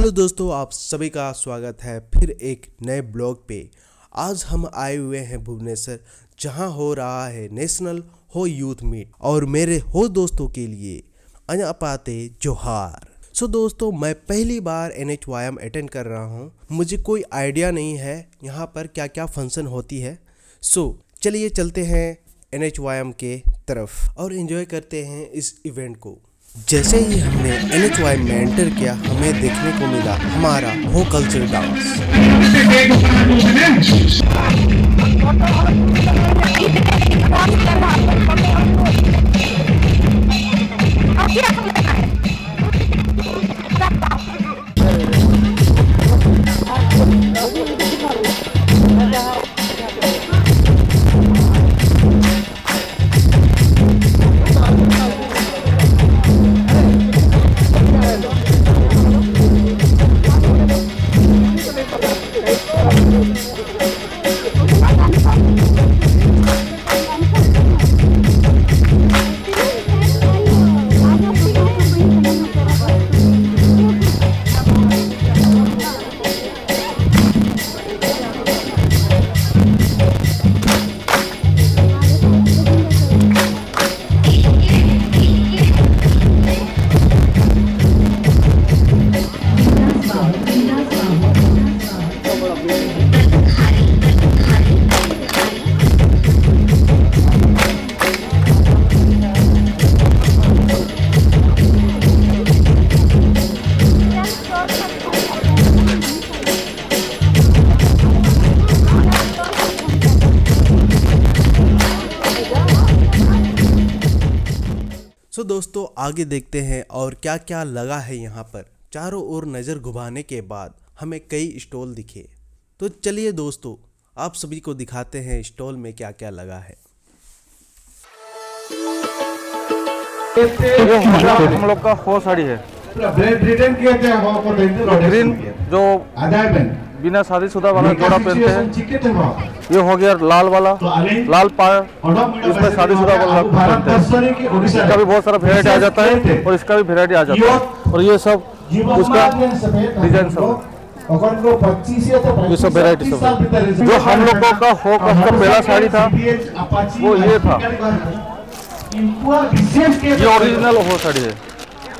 Hello दोस्तों, आप सभी का स्वागत है फिर एक नए ब्लॉग पे। आज हम आए हुए हैं भुवनेश्वर, जहाँ हो रहा है नेशनल हो यूथ मीट और मेरे हो दोस्तों के लिए अनपाते जोहार। सो दोस्तों, मैं पहली बार N H Y M attend कर रहा हूँ। मुझे कोई आइडिया नहीं है यहाँ पर क्या क्या फ़ंक्शन होती है। सो चलिए चलते हैं एन एच वाई एम के तरफ़ और इन्जॉय करते हैं इस इवेंट को। जैसे ही हमने N H Y M enter किया, हमें देखने को मिला हमारा वो कल्चर डांस सो दोस्तों, आगे देखते हैं और क्या क्या लगा है यहाँ पर। चारों ओर नज़र घुमाने के बाद हमें कई स्टॉल दिखे। तो चलिए दोस्तों, आप सभी को दिखाते हैं स्टॉल में क्या क्या लगा है। हम लोग का फो साड़ी है। ग्रीन जो बिना शादीशुदा वाला जोड़ा पहनते हैं। ये हो गया लाल वाला लाल पाड़ इसमें शादीशुदा वाला पहनते हैं। इसका भी बहुत सारा वेरायटी आ जाता है और इसका भी वेरायटी आ जाता है। और ये सब उसका डिज़ाइन सब। 25 या तो ये सब वेरायटी सब जो हम लोगों का हो का पहला साड़ी था वो ये था। ये ओरिजिनल हो साड़ी है।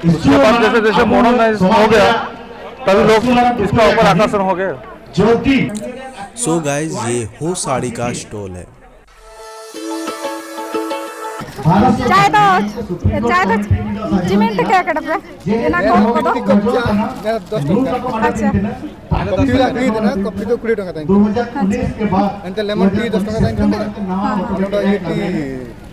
इसके बाद जैसे जैसे मोनोनाइज हो गया तभी लोग इसका ऊपर आकर्षण हो गए। कि सो गाइस ये हो साड़ी का स्टॉल है। चाय तो चाय तो जिमेंट तो क्या कटा पे ये ना कौन कटो मेरा दस तो अच्छा। मेरा दस तो ना कपड़ी ना कपड़ी तो कुड़ी ಚಾಯ್ದು ಚಾಯ್ದು ಚಿಮೆಂಟ್ ಕೇಳ್ಕಡಪ್ಪ ದಿನಾಂಕ ಹೋಗ್ಬೋದು ಕಪ್ಪಿದು ಕುಡಿ ಟಂಗ ಅಂತ ಲೆಮನ್ ಟೀ ದಸ್ ಟಂಗ ये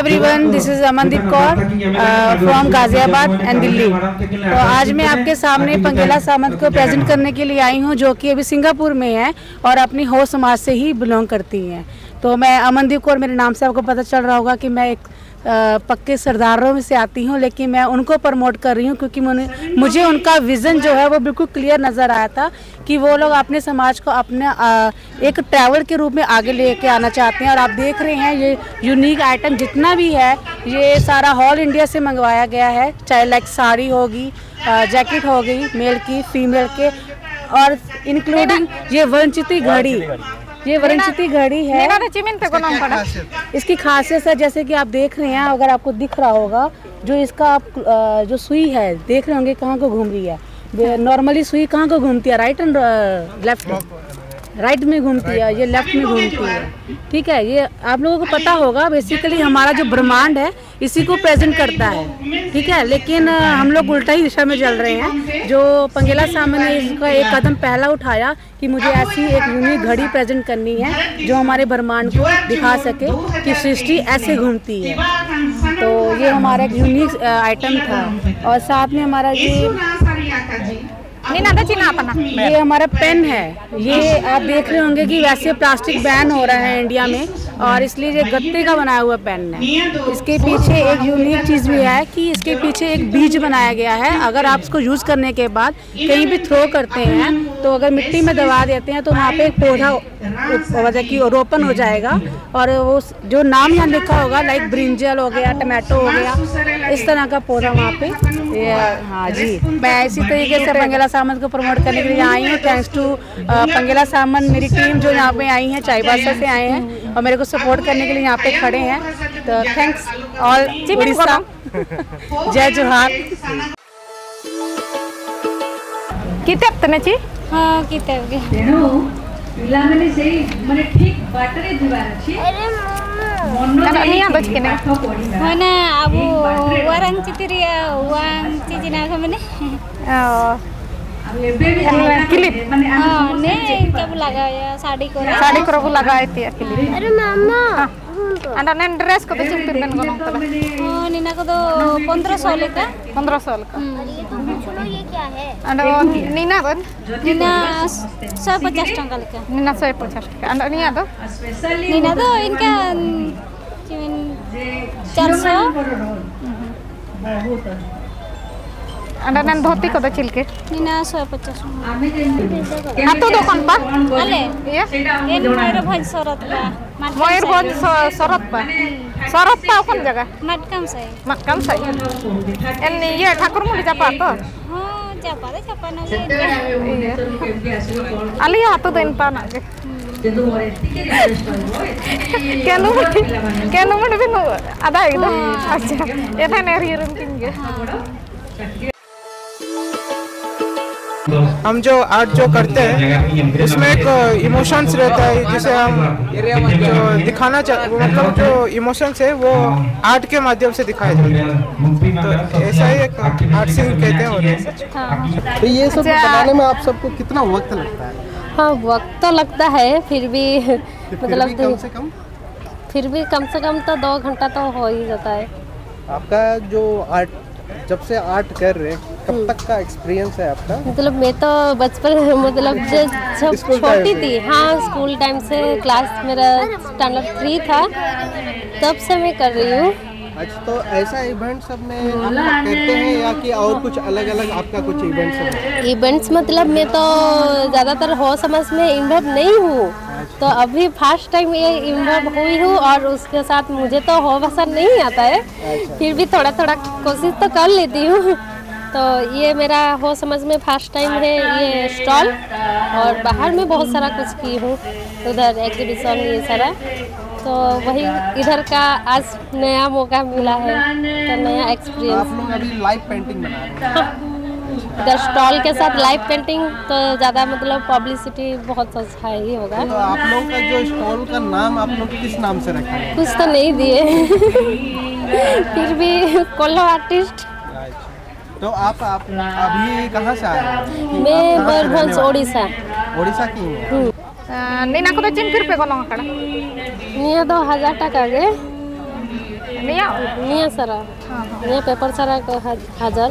everyone this is Amandeep Kaur from Ghaziabad and Delhi तो, uh, तो आज मैं आपके सामने पंगेला सामंत को प्रेजेंट करने के लिए आई हूँ जो कि अभी सिंगापुर में है और अपनी हो समाज से ही बिलोंग करती हैं। तो मैं अमनदीप कौर मेरे नाम से आपको पता चल रहा होगा कि मैं एक पक्के सरदारों में से आती हूँ, लेकिन मैं उनको प्रमोट कर रही हूँ क्योंकि मुझे उनका विज़न जो है वो बिल्कुल क्लियर नज़र आया था कि वो लोग अपने समाज को अपने एक ट्रैवल के रूप में आगे लेके आना चाहते हैं। और आप देख रहे हैं ये यूनिक आइटम जितना भी है, ये सारा हॉल इंडिया से मंगवाया गया है। चाहे लाइक साड़ी होगी जैकेट हो गई मेल की फीमेल के, और इंक्लूडिंग ये वंचिती घड़ी। ये वंचिती घड़ी है। pada. इसकी खासियत? है जैसे कि आप देख रहे हैं अगर आपको दिख रहा होगा जो इसका आप जो सुई है देख रहे होंगे कहाँ को घूम रही है। नॉर्मली सुई कहाँ को घूमती है? राइट एंड लेफ़्ट राइट में घूमती है ये लेफ़्ट में घूमती है। ठीक है ये आप लोगों को पता होगा बेसिकली हमारा जो ब्रह्मांड है इसी को प्रेजेंट करता है। ठीक है लेकिन हम लोग उल्टा ही दिशा में चल रहे हैं। जो पंगेला सामने ने इसका एक कदम पहला उठाया कि मुझे ऐसी एक यूनिक घड़ी प्रेजेंट करनी है जो हमारे ब्रह्मांड को दिखा सके कि सृष्टि ऐसे घूमती है। तो ये हमारा एक यूनिक आइटम था। और साथ में हमारा ये ये हमारा पेन है। ये आप देख रहे होंगे कि वैसे प्लास्टिक बैन हो रहा है इंडिया में और इसलिए ये गत्ते का बनाया हुआ पेन है। इसके पीछे एक यूनिक चीज़ भी है कि इसके पीछे एक बीज बनाया गया है। अगर आप इसको यूज़ करने के बाद कहीं भी थ्रो करते हैं तो अगर मिट्टी में दबा देते हैं तो वहाँ पे एक पौधा वजह की रोपण हो जाएगा। और वो जो नाम यहाँ लिखा होगा लाइक ब्रिंजल हो गया टमाटो हो गया, इस तरह का पौधा वहाँ पे हाँ जी। मैं इसी तरीके से पंगेला सामन को प्रमोट करने के लिए यहाँ आई हूँ थैंक्स टू पंगेला सामन मेरी टीम जो यहाँ पे आई है चाईबासा से आए हैं और मेरे को सपोर्ट करने के लिए यहाँ पे खड़े हैं तो थैंक्स ऑल उड़ीसा जय जोहार Kitab tu naci? ହଁ କିତାବ କେ ତେଣୁ ପିଲାମାନେ ସେଇ ମାନେ ଠିକ ବାଟରେ ଯିବାର ଅଛି Nana ni yang bos kene. ପାଠ ପଢିବା ମାନେ ଆବୁ ୱାରାଙ୍ଗ ଚିତିରିଆ ୱାଙ୍ଗ ଚିଜିନା ଖମାନେ क्लिप हाँ नहीं इनके भी लगाया साड़ी को साड़ी को वो लगाए थे क्लिप अरे मामा अंडा ने ड्रेस को तो सिर्फ पिन को ना तो नीना को तो पंद्रह साल का पंद्रह साल का ये क्या है अंडा नीना बन नीना सौ पचास टका लेके नीना सौ पचास टका अंडा नीना तो नीना तो इनका चार सौ Andanan dhoti kada chilke? Minas 150. Ale? Iya. Ini ada हम जो आर्ट जो करते हैं उसमें एक इमोशंस रहता है जिसे हम जो दिखाना चाह मतलब जो इमोशंस है वो आर्ट के माध्यम से दिखाया जाता है। तो ऐसा ही एक आर्ट सीन कहते हैं और तो ये सब बनाने में आप सबको कितना वक्त लगता है? हाँ वक्त तो लगता है फिर भी मतलब कम से कम? फिर भी कम से कम तो दो घंटा तो हो ही जाता है। आपका जो आर्ट जब से आर्ट कर रहे हैं कब तक का एक्सपीरियंस है आपका? मतलब मैं तो बचपन मतलब जब छोटी थी हाँ स्कूल टाइम से क्लास मेरा स्टैंडर्ड थ्री था तब से मैं कर रही हूँ। अच्छा तो ऐसा इवेंट सब में करते हैं या कि और कुछ अलग अलग आपका कुछ इवेंट सब है? इवेंट्स मतलब मैं तो ज़्यादातर हो समझ में इन्वॉल्व नहीं हूँ। तो अभी फ़र्स्ट टाइम ये इन्वॉल्व हुई हूँ और उसके साथ मुझे तो हो बसा नहीं आता है। फिर भी थोड़ा थोड़ा कोशिश तो कर लेती हूँ। तो ये मेरा हो समझ में फ़र्स्ट टाइम है ये स्टॉल और बाहर में बहुत सारा कुछ की हूँ उधर एग्जीबिशन ये सारा। तो वही इधर का आज नया मौका मिला है तो नया एक्सपीरियंस आप लोग अभी लाइव पेंटिंग बना रहे हैं। इधर स्टॉल के साथ लाइव पेंटिंग तो ज़्यादा मतलब पब्लिसिटी बहुत अच्छा ही होगा। तो आप लोग का जो स्टॉल का नाम आप लोग किस नाम से रखा है? कुछ तो नहीं दिए। फिर भी कोलो आर्टिस्ट तो आप आप अभी कहाँ से आए मैं मयूरभंज वाले ओडिशा। हैं? उड़ीसा की हैं? Nina ko tu cimpir pe gunung kada. निया दो हज़ार टका गे Nia निया सारा। निया पेपर सारा को हज- हज़ार।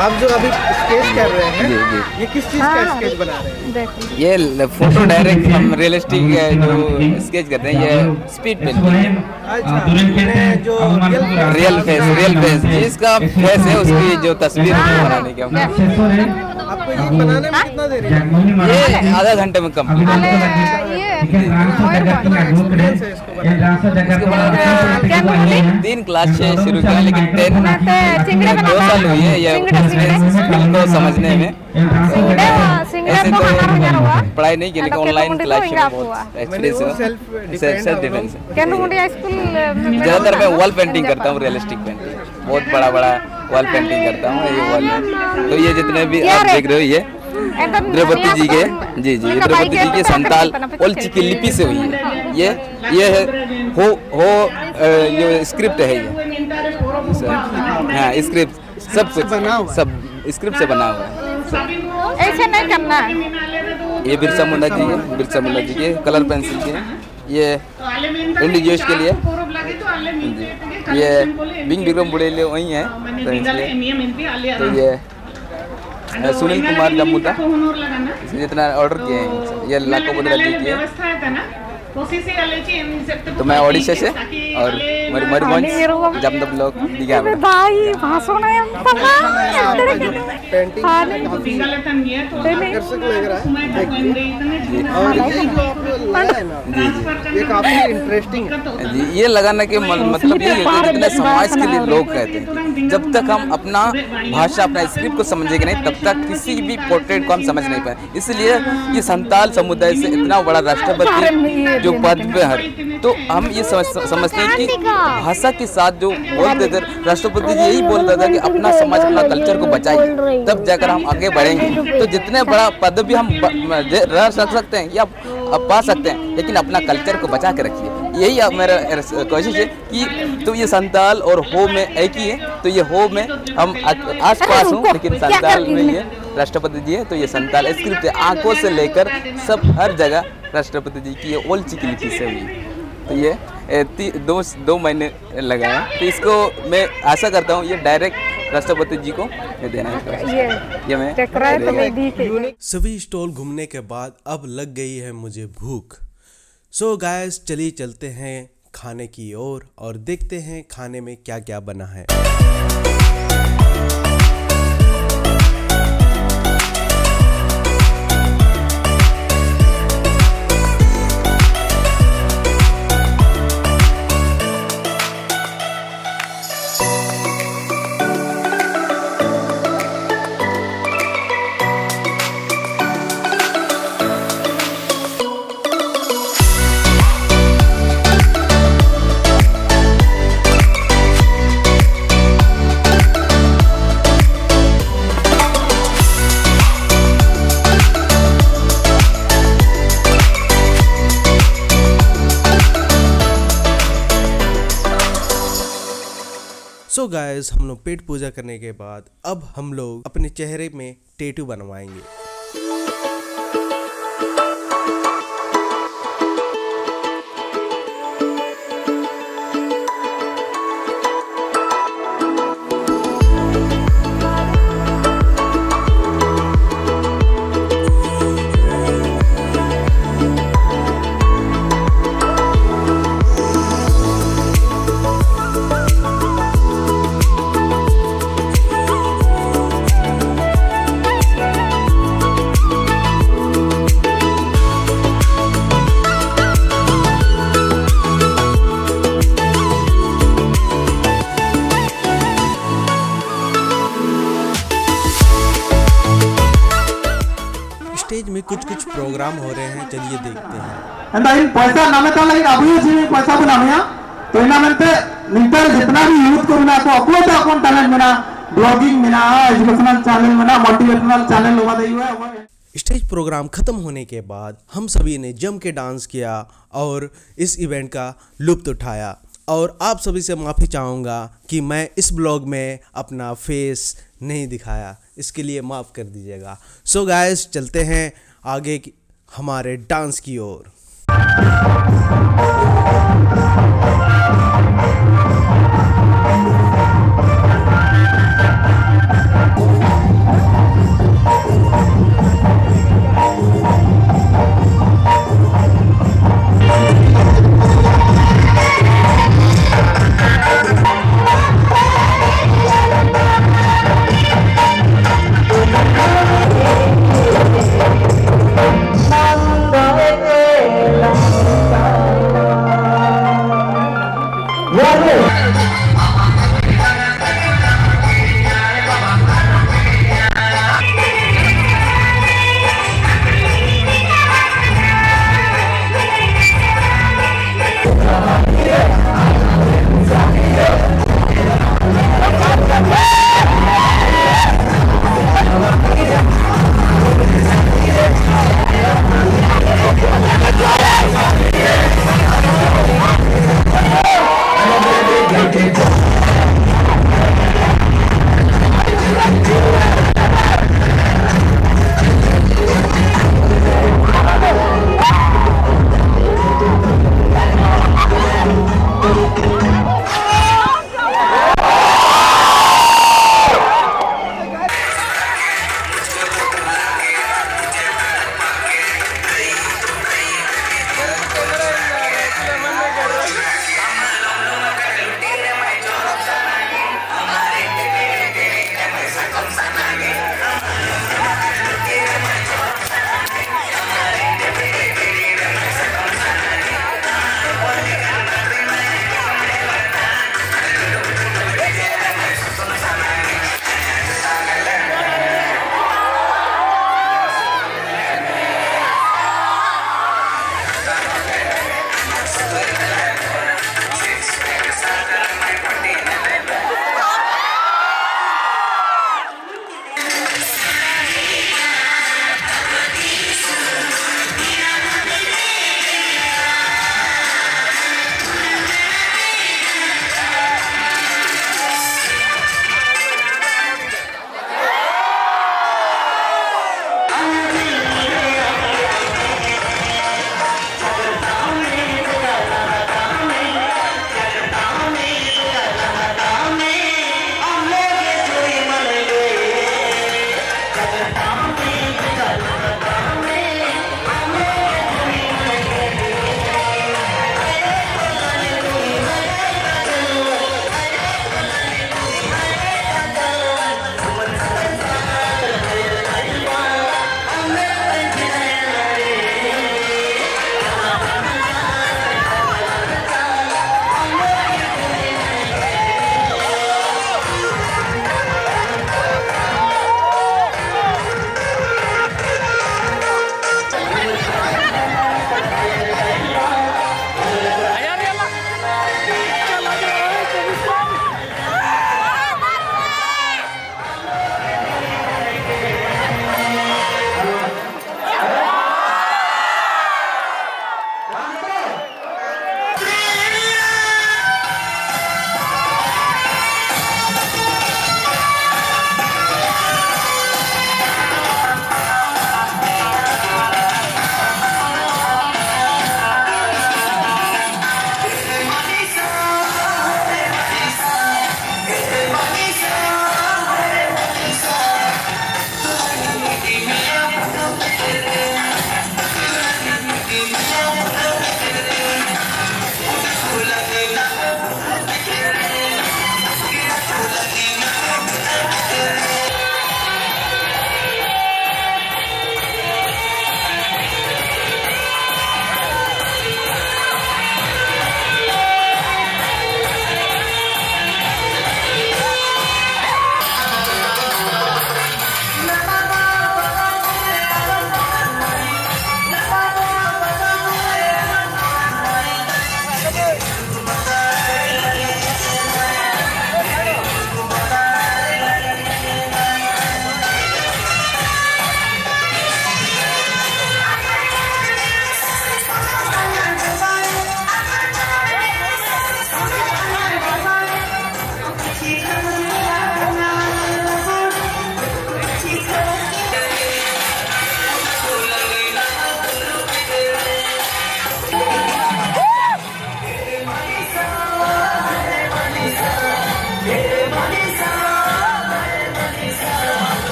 आप जो अभी स्केच कर रहे हैं जी जी। ये किस चीज़ का स्केच बना रहे हैं? देखो। ये फ़ोटो डायरेक्ट हम रियलिस्टिक जो स्केच करते हैं ये स्पीड पेंटिंग अच्छा जो real real face real face जिसका फेस है उसकी जो तस्वीर बनाने की आपको ये बनाने में कितना देर है? ये आधा घंटे में कंप्लीट तीन क्लास से शुरू किया लेकिन टेन दो साल हुई है ये स्किल समझने में। ऐसे तो पढ़ाई नहीं की लेकिन ऑनलाइन क्लास है। सेल्फ डिफेंस ज़्यादातर मैं वॉल पेंटिंग करता हूँ रियलिस्टिक पेंटिंग बहुत बड़ा बड़ा वॉल पेंटिंग करता हूँ ये वॉल तो ये जितने भी आप देख रहे हो ये द्रौपदी जी के जी जी द्रौपदी जी के संताल ओल्ची की लिपि से हुई है। ये ये है हो हो जो स्क्रिप्ट है ये। हाँ। स्क्रिप्ट सब कुछ सब स्क्रिप्ट से बना हुआ है। ऐसे नहीं करना ये बिरसा मुंडा जी है बिरसा मुंडा जी के कलर पेंसिल के। ये इंडिजियस के लिए। ये बिंग विक्रम बुड़ेले वही है तो इसलिए तो ये सुनील कुमार जम्मूता इसके जितना ऑर्डर किए हैं ये लाखों बदला जी किए तो मैं ओडिशा से और मर मयूरभंज जमदम लोग दिखा दाई भाषण है पेंटिंग आकर्षक लग। रहा है देखिए। और ये जो ना ये काफ़ी इंटरेस्टिंग है। जी ये लगाने के मतलब ये है जितने समाज के लिए लोग कहते हैं जब तक हम अपना भाषा अपना स्क्रिप्ट को समझेंगे नहीं तब तक किसी भी पोर्ट्रेट को हम समझ नहीं पाए। इसलिए ये संताल समुदाय से इतना बड़ा राष्ट्रपति जो पद पे है तो हम ये समझ समझते हैं कि भाषा के साथ जो बोलते थे राष्ट्रपति जी यही बोलता था कि अपना समाज अपना कल्चर को बचाइए। तब जाकर हम आगे बढ़ेंगे। तो जितने बड़ा पद भी हम रह सकते हैं या अब पा सकते हैं लेकिन अपना कल्चर को बचा के रखिए। यही मेरा कोशिश है कि तो ये संताल और हो में एक ही है। तो ये हो में हम आस पास हूँ लेकिन संताल में ये राष्ट्रपति जी है तो ये संताल स्क्रिप्ट आँखों से लेकर सब हर जगह राष्ट्रपति जी की ये ओल चिकी लिपि से हुई। तो ये दो दो महीने लगाया तो इसको मैं आशा करता हूँ ये डायरेक्ट राष्ट्रपति जी को देना है। ये मैं सभी स्टॉल घूमने के बाद अब लग गई है मुझे भूख। सो गायस चलिए चलते हैं खाने की ओर और, और देखते हैं खाने में क्या क्या बना है। सो गायस हम लोग पेट पूजा करने के बाद अब हम लोग अपने चेहरे में टेटू बनवाएँगे। स्टेज में कुछ कुछ प्रोग्राम हो रहे हैं चलिए देखते हैं ಎಂದ ಇಲ್ಲಿ ಪೈಸಾ ನಮ್ಮ ತಾಲ ಈಗ ಅಭಿವೃದ್ಧಿ ಪೈಸಾ ಬು ನಮಯ तो ina mente नितर जितना भी यूथ को मिला तो अपने तो अकाउंट टैलेंट मिला ब्लॉगिंग मिला एजुकेशनल चैनल मिला मोटिवेशनल चैनल हुआ दै हुआ है स्टेज प्रोग्राम खत्म होने के बाद हम सभी ने जम के डांस किया और इस इवेंट का लुत्फ उठाया और आप सभी से माफ़ी चाहूँगा कि मैं इस ब्लॉग में अपना फेस नहीं दिखाया इसके लिए माफ़ कर दीजिएगा सो गाइस चलते हैं आगे हमारे डांस की ओर।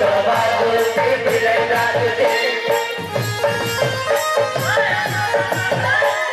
Thank you.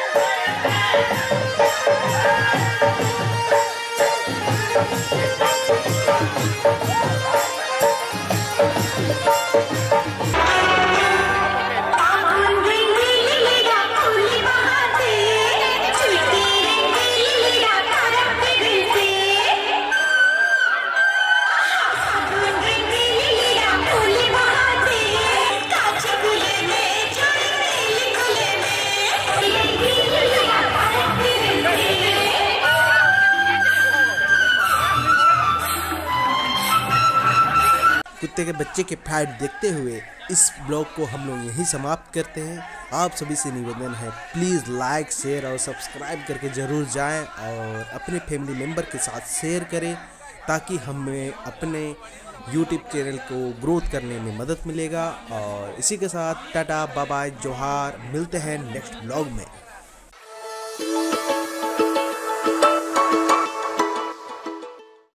कुत्ते के बच्चे के फाइट देखते हुए इस ब्लॉग को हम लोग यहीं समाप्त करते हैं। आप सभी से निवेदन है प्लीज़ लाइक शेयर और सब्सक्राइब करके ज़रूर जाएँ और अपने फैमिली मेंबर के साथ शेयर करें ताकि हमें अपने यूट्यूब चैनल को ग्रोथ करने में मदद मिलेगा। और इसी के साथ, टाटा बाय जोहार, मिलते हैं नेक्स्ट ब्लॉग में।